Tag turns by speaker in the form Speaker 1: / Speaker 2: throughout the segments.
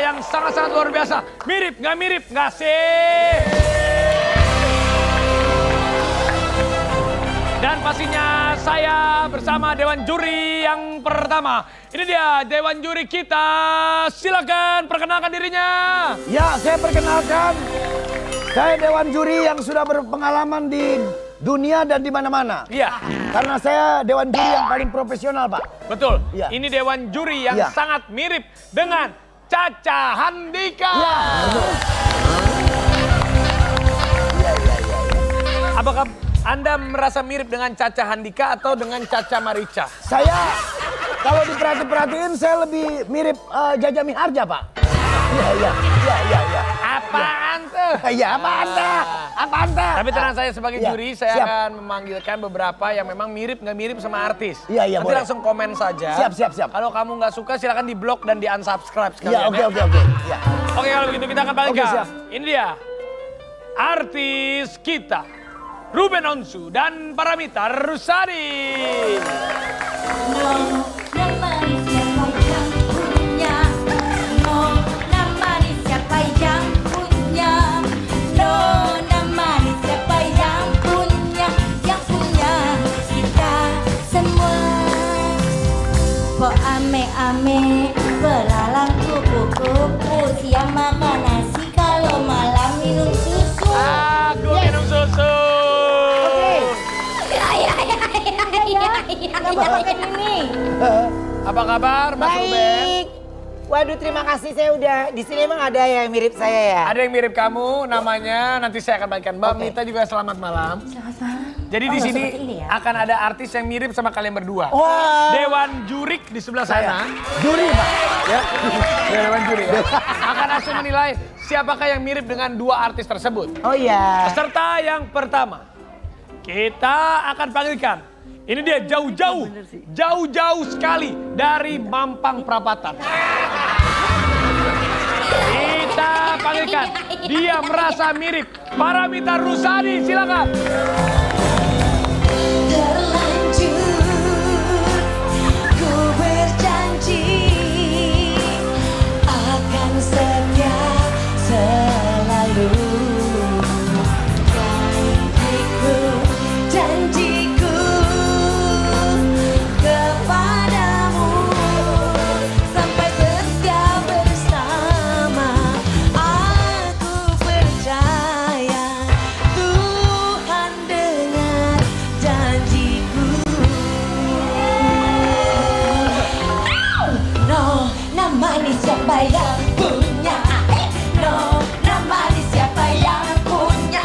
Speaker 1: yang sangat-sangat luar biasa. Mirip, nggak mirip, nggak sih? Dan pastinya saya bersama Dewan Juri yang pertama. Ini dia Dewan Juri kita. Silakan perkenalkan dirinya.
Speaker 2: Ya, saya perkenalkan. Saya Dewan Juri yang sudah berpengalaman di dunia dan di mana-mana.
Speaker 1: Iya,
Speaker 2: Karena saya Dewan Juri yang paling profesional, Pak.
Speaker 1: betul.
Speaker 2: Iya.
Speaker 1: Ini Dewan Juri yang
Speaker 2: Iya.
Speaker 1: sangat mirip dengan Caca Handika.
Speaker 2: Ya.
Speaker 1: Apakah Anda merasa mirip dengan Caca Handika atau dengan Caca Marica?
Speaker 2: Saya kalau diperhati-perhatiin saya lebih mirip eh, Jaja Miharja, Pak. Iya, iya, iya, iya, iya.
Speaker 1: Apaan tuh?
Speaker 2: Iya, apa Anda? Apa Anda?
Speaker 1: Tapi tenang saya sebagai
Speaker 2: Iya,
Speaker 1: juri, saya
Speaker 2: siap.
Speaker 1: akan memanggilkan beberapa yang memang mirip nggak mirip sama artis.
Speaker 2: Iya, iya,
Speaker 1: Nanti
Speaker 2: boleh.
Speaker 1: langsung komen saja.
Speaker 2: Siap, siap, siap.
Speaker 1: Kalau kamu nggak suka silakan di blok dan di unsubscribe sekalian.
Speaker 2: Iya, oke,
Speaker 1: ya.
Speaker 2: oke, oke. Iya.
Speaker 1: Oke kalau begitu kita akan balikan.
Speaker 2: Oke, siap.
Speaker 1: Ini dia artis kita Ruben Onsu dan Paramita Rusadi.
Speaker 3: No, Po ame-ame belalang kupu-kupu siang makan nasi kalau malam minum susu.
Speaker 1: Aku minum susu.
Speaker 3: Ya, ya, ya, ya, ya, ya. Ini?
Speaker 1: Apa kabar Mas Ruben?
Speaker 4: Baik. Waduh terima kasih saya udah di sini emang ada yang mirip saya ya.
Speaker 1: Ada yang mirip kamu, namanya nanti saya akan bagikan. Mbak
Speaker 4: Oke.
Speaker 1: Mita juga selamat malam.
Speaker 3: Selamat malam.
Speaker 1: Jadi
Speaker 3: Oh,
Speaker 1: di sini
Speaker 3: ya?
Speaker 1: akan ada artis yang mirip sama kalian berdua.
Speaker 4: Wah.
Speaker 1: Dewan Jurik di sebelah sana.
Speaker 2: Juri, Pak.
Speaker 1: Ya, Dewan Juri ya. Akan langsung menilai siapakah yang mirip dengan dua artis tersebut.
Speaker 4: Oh iya.
Speaker 1: Peserta yang pertama, kita akan panggilkan. Ini dia jauh-jauh, jauh-jauh sekali dari Mampang Perapatan. Kita panggilkan, dia merasa mirip. Paramita Rusadi, silakan.
Speaker 3: Siapa yang punya? No, nama siapa yang punya?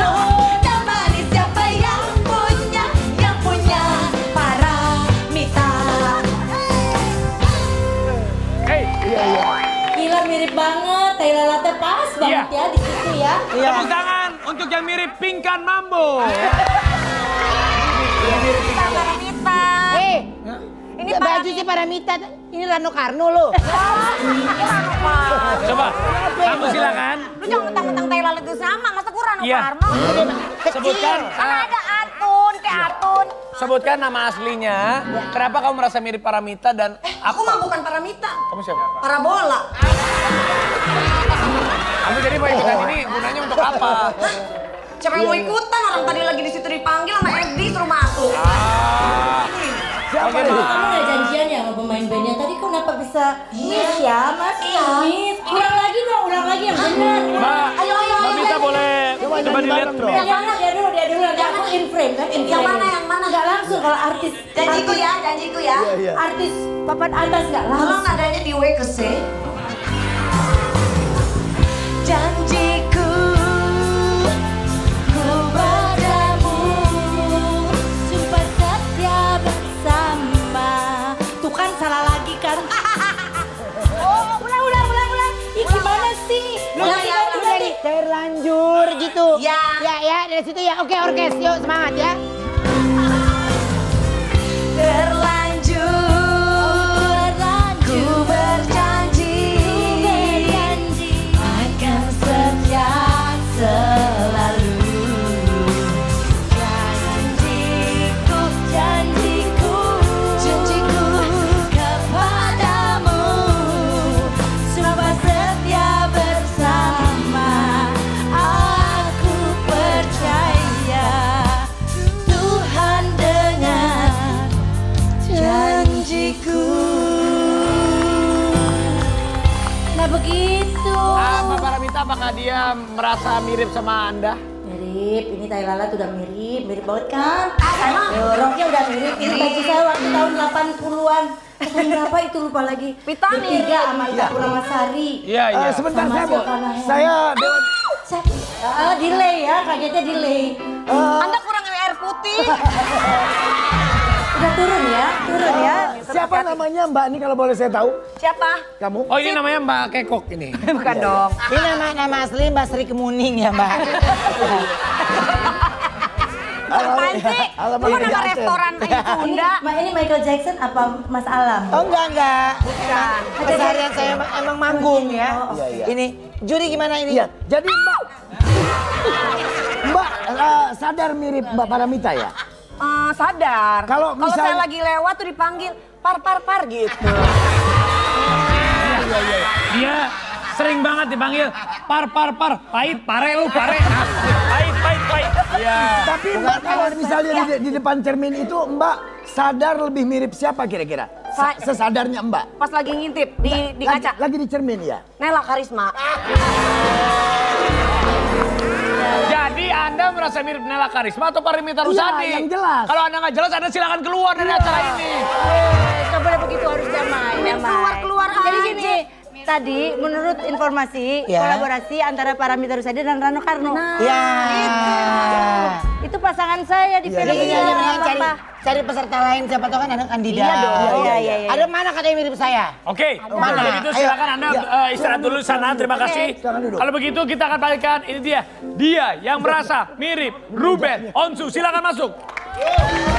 Speaker 3: No, nama siapa yang punya? Yang punya para mita.
Speaker 1: Hey,
Speaker 3: Gila mirip banget, Taylor Latte pas banget
Speaker 1: Iya.
Speaker 3: ya di situ ya.
Speaker 4: Iya.
Speaker 1: tepuk tangan untuk yang mirip Pingkan Mambo.
Speaker 3: Paramita.
Speaker 4: Eh, ini baju sih para Mita. Ini Rano Karno loh.
Speaker 1: Coba, kamu silakan.
Speaker 5: Lu jangan mentang-mentang Taylor itu sama, masa gue Rano
Speaker 1: Iya.
Speaker 5: Karno?
Speaker 1: Sebutkan,
Speaker 5: Kan
Speaker 1: ah,
Speaker 5: ada Atun, kayak Atun.
Speaker 1: sebutkan nama aslinya. Kenapa kamu merasa mirip Paramita dan
Speaker 5: Aku mah bukan Paramita,
Speaker 1: kamu siapa?
Speaker 5: Parabola.
Speaker 1: Kamu jadi mau ikutan ini gunanya untuk apa?
Speaker 5: Siapa yang mau ikutan? Orang tadi lagi di situ dipanggil sama Edi suruh masuk.
Speaker 1: Ah,
Speaker 2: Siapa
Speaker 1: Oke,
Speaker 2: ini?
Speaker 1: Mak.
Speaker 3: Kamu udah janjian ya sama pemain bandnya tadi kok kenapa bisa miss ya mas?
Speaker 5: Iya.
Speaker 3: Miss. Ulang lagi dong, ulang lagi yang benar.
Speaker 1: Mbak,
Speaker 5: Ayo, ayo,
Speaker 1: Mbak
Speaker 5: ayo, ayo.
Speaker 1: boleh
Speaker 2: Coba
Speaker 1: coba dilihat
Speaker 2: dong.
Speaker 3: Yang mana dia dulu, dia dulu, nanti aku in frame kan? In
Speaker 5: Yang
Speaker 3: frame.
Speaker 5: mana, yang mana?
Speaker 3: Nggak langsung kalau artis.
Speaker 5: Janjiku ya, janjiku ya.
Speaker 2: Iya, iya.
Speaker 3: Artis papan atas
Speaker 5: Tolong
Speaker 3: langsung.
Speaker 5: nadanya di W ke C.
Speaker 3: Janjiku
Speaker 4: Gitu.
Speaker 5: Ya.
Speaker 4: Ya, ya dari situ ya. Oke, orkes. Yuk semangat ya.
Speaker 1: Apakah dia merasa mirip sama Anda?
Speaker 3: Mirip, ini Tai Lalat udah mirip, mirip banget kan? Yo, roknya udah mirip, ini baju saya waktu tahun 80-an. Tahun berapa itu lupa lagi.
Speaker 5: Pita nih.
Speaker 3: Bertiga sama Ita Purnamasari.
Speaker 1: Iya, iya.
Speaker 2: Eh, sebentar
Speaker 3: Sama
Speaker 2: saya bu, saya Dewan.
Speaker 3: Saya, ah, delay ya, kagetnya delay.
Speaker 5: Anda kurang air putih.
Speaker 3: Udah turun ya, turun ya.
Speaker 2: Siapa namanya Mbak ini kalau boleh saya tahu?
Speaker 5: Siapa?
Speaker 2: Kamu?
Speaker 1: Oh ini namanya Mbak Kekok ini.
Speaker 5: Bukan dong.
Speaker 4: Ini nama nama asli Mbak Sri Kemuning ya Mbak.
Speaker 5: Apaan sih?
Speaker 2: Mbak
Speaker 5: nama
Speaker 2: Jackson.
Speaker 5: restoran Sunda.
Speaker 3: Ma, ini Michael Jackson apa Mas Alam?
Speaker 4: Oh enggak enggak. Bukan. Keseharian saya emang- emang manggung ya.
Speaker 2: Iya, iya.
Speaker 4: Ini juri gimana ini?
Speaker 2: Iya, jadi Mbak. Mbak eh, sadar mirip Mbak Paramita ya?
Speaker 5: Eh, sadar.
Speaker 2: Kalau
Speaker 5: Kalau
Speaker 2: misal-
Speaker 5: saya lagi lewat tuh dipanggil par par par gitu.
Speaker 1: Dia sering banget dipanggil par par par, pahit, pare lu, pare. Nah, pahit, pahit, pahit. Iya.
Speaker 2: Tapi Mbak kalau misalnya di, di depan cermin itu Mbak sadar lebih mirip siapa kira-kira? Sa- Sesadarnya Mbak.
Speaker 5: Pas lagi ngintip di di
Speaker 2: Lagi,
Speaker 5: kaca.
Speaker 2: lagi di cermin ya?
Speaker 5: Nela Karisma.
Speaker 1: Jadi Anda merasa mirip Nela Karisma atau Parimita Rusadi?
Speaker 2: yang jelas.
Speaker 1: Kalau Anda nggak jelas, Anda silakan keluar dari acara ini.
Speaker 3: Gak boleh begitu harus damai. damai.
Speaker 5: keluar-keluar
Speaker 3: Jadi
Speaker 5: aja.
Speaker 3: gini, tadi menurut informasi
Speaker 4: Ya.
Speaker 3: kolaborasi antara Paramita Rusadi dan Rano Karno.
Speaker 4: Ya.
Speaker 3: Itu pasangan saya di
Speaker 2: Iya,
Speaker 3: film
Speaker 4: Jadi
Speaker 3: ini.
Speaker 4: ini cari cari peserta lain siapa tahu kan ada kandidat.
Speaker 3: Iya dong. Iya, iya, iya.
Speaker 4: Ada mana katanya mirip saya?
Speaker 1: Oke,
Speaker 2: Mana?
Speaker 1: kalau begitu
Speaker 2: Ayo.
Speaker 1: silakan Anda
Speaker 2: Iya.
Speaker 1: eh, istirahat dulu sana. Terima kasih. Kalau begitu kita akan balikan. Ini dia, dia yang merasa mirip Ruben Onsu. Silakan masuk.
Speaker 5: Nyanyi,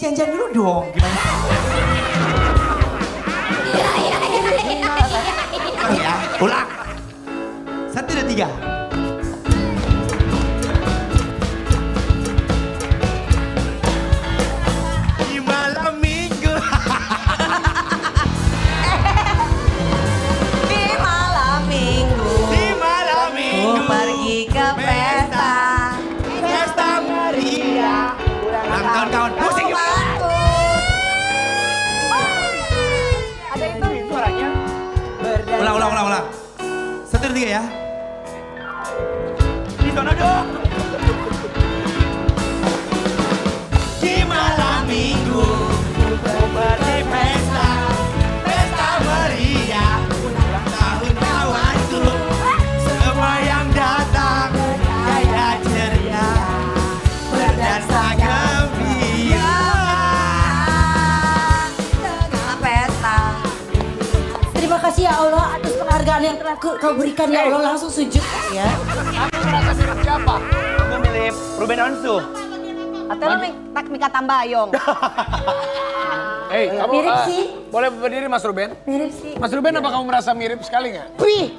Speaker 6: janjian dulu dong, gimana? Tiga ya. Di sana dong. Yang
Speaker 3: telah kau kau berikan ya Allah langsung sujud ya.
Speaker 1: Anda merasa mirip siapa?
Speaker 6: Aku milih Ruben Onsu.
Speaker 5: Atau Mik- tak Mika Tambayong.
Speaker 1: Hei, kamu
Speaker 3: Mirip
Speaker 1: eh,
Speaker 3: sih.
Speaker 1: boleh berdiri Mas Ruben?
Speaker 3: Mirip sih.
Speaker 1: Mas Ruben, apa kamu merasa mirip sekali nggak?
Speaker 4: Wih,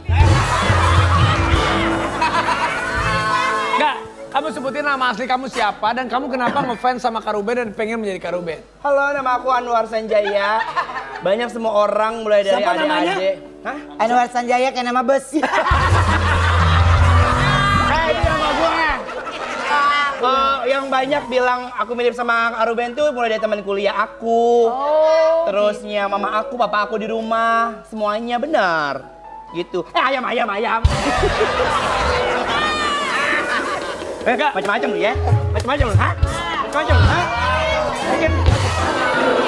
Speaker 1: Nggak. Kamu sebutin nama asli kamu siapa dan kamu kenapa ngefans sama Kak Ruben dan pengen menjadi Kak Ruben?
Speaker 7: Halo, nama aku Anwar Sanjaya. Banyak semua orang mulai dari
Speaker 4: Siapa namanya?
Speaker 7: adik-adik. Hah?
Speaker 4: Anwar Sanjaya kayak nama bus.
Speaker 7: Eh, itu nama gue. Eh, yang banyak bilang aku mirip sama Aruben tuh mulai dari teman kuliah aku. Terusnya mama aku, papa aku di rumah. Semuanya benar. Gitu. Eh, ayam, ayam, ayam. eh,
Speaker 1: Enggak.
Speaker 7: macam-macam lu ya. Macam-macam lu, hah? Macam-macam lu, hah? Bikin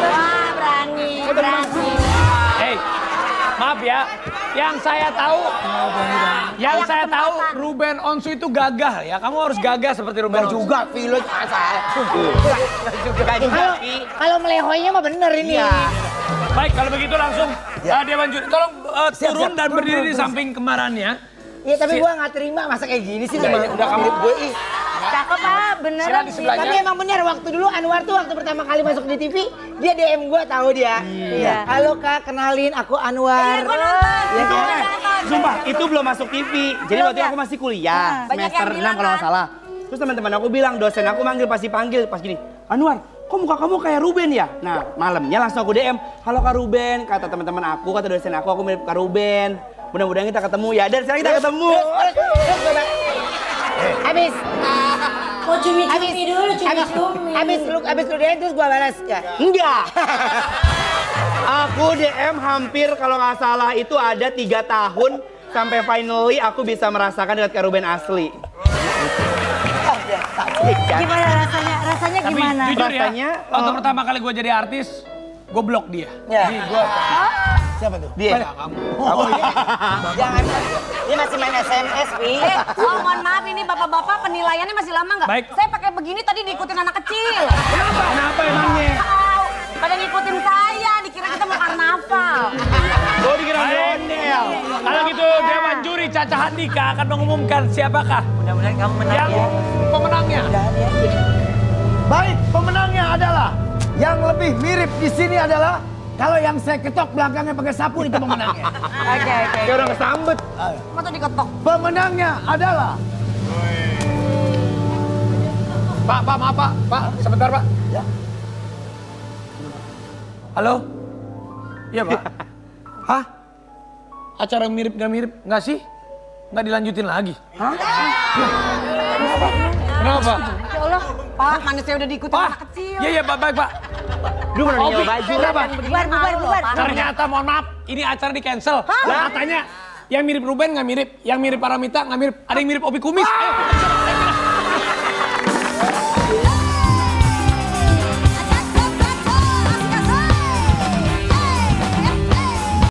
Speaker 5: Wah, berani, berani.
Speaker 1: Maaf ya. Yang saya tahu, yang saya tahu Ruben Onsu itu gagah ya. Kamu harus gagah seperti Ruben Onsu.
Speaker 4: juga Vilo
Speaker 7: juga,
Speaker 4: Kalau kalau melehoynya mah bener ini.
Speaker 1: Baik, kalau begitu langsung uh, Dewan Juri, tolong uh, turun dan berdiri di samping kemarahannya.
Speaker 4: Iya tapi gua nggak terima masa kayak gini sih
Speaker 1: Udah,
Speaker 4: udah,
Speaker 1: udah kamu-
Speaker 4: gue ih.
Speaker 3: Cakep ah, beneran
Speaker 1: di
Speaker 3: sih.
Speaker 1: sebelahnya.
Speaker 4: Tapi emang bener waktu dulu Anwar tuh waktu pertama kali masuk di TV dia DM gua tahu dia. Iya. Halo kak kenalin aku Anwar. Iya kan?
Speaker 7: Eh, Sumpah, itu belum masuk TV. Jadi waktu itu aku masih kuliah, semester
Speaker 5: yang
Speaker 7: 6
Speaker 5: bilang
Speaker 7: kalau nggak
Speaker 5: kan?
Speaker 7: salah. Terus teman-teman aku bilang, dosen aku manggil pasti panggil pas gini. Anwar, kok muka kamu kayak Ruben ya? Nah, malamnya langsung aku DM. Halo Kak Ruben, kata teman-teman aku, kata dosen aku, aku mirip Kak Ruben. Mudah-mudahan kita ketemu ya. Dan sekarang kita ketemu.
Speaker 4: Habis,
Speaker 3: Mau cumi-cumi
Speaker 4: habis,
Speaker 3: dulu, cumi-cumi.
Speaker 4: habis lu, habis lu DM terus gua balas ya.
Speaker 7: Enggak. aku DM hampir kalau nggak salah itu ada tiga tahun sampai finally aku bisa merasakan dengan Kak Ruben asli.
Speaker 3: Gimana rasanya? Rasanya
Speaker 1: Tapi
Speaker 3: gimana?
Speaker 1: jujur ya,
Speaker 7: Rasanya,
Speaker 1: waktu
Speaker 7: oh.
Speaker 1: pertama kali gue jadi artis, gue blok dia.
Speaker 4: Ya.
Speaker 1: Jadi gua,
Speaker 2: Siapa tuh?
Speaker 7: Dia.
Speaker 4: Oh, iya. Jangan. Dia masih main SMS, Wi.
Speaker 5: Eh, oh mohon maaf ini bapak-bapak penilaiannya masih lama nggak?
Speaker 1: Baik.
Speaker 5: Saya pakai begini tadi diikutin anak kecil.
Speaker 7: Kenapa emangnya?
Speaker 5: Tahu, pada ngikutin saya, dikira kita mau karnaval.
Speaker 7: Oh dikira ondel.
Speaker 1: Kalau gitu Dewan Juri Caca Handika akan mengumumkan siapakah
Speaker 4: Mudah-mudahan kamu menang
Speaker 1: yang
Speaker 4: ya.
Speaker 1: pemenangnya.
Speaker 2: Baik, pemenangnya adalah yang lebih mirip di sini adalah kalau yang saya ketok belakangnya pakai sapu itu pemenangnya.
Speaker 5: Oke, oke.
Speaker 7: Kayak orang kesambet.
Speaker 5: Masa diketok?
Speaker 2: Pemenangnya adalah
Speaker 1: Pak, Pak, maaf Pak, Pak, sebentar Pak.
Speaker 2: Ya.
Speaker 1: Halo? Iya Pak. Hah? Acara mirip nggak mirip? Nggak sih? Nggak dilanjutin lagi? Hah? Kenapa?
Speaker 5: Ya Allah, Pak, mana saya udah diikutin
Speaker 1: Pak,
Speaker 5: anak kecil.
Speaker 1: iya iya Pak, baik Pak.
Speaker 7: Lu nyewa
Speaker 1: Bi,
Speaker 7: baju?
Speaker 1: kenapa?
Speaker 5: Bubar, bubar, bubar.
Speaker 1: Ternyata mohon maaf, ini acara di cancel. Lah katanya yang mirip Ruben nggak mirip, yang mirip Paramita nggak mirip, ada yang mirip Opi Kumis. Eh,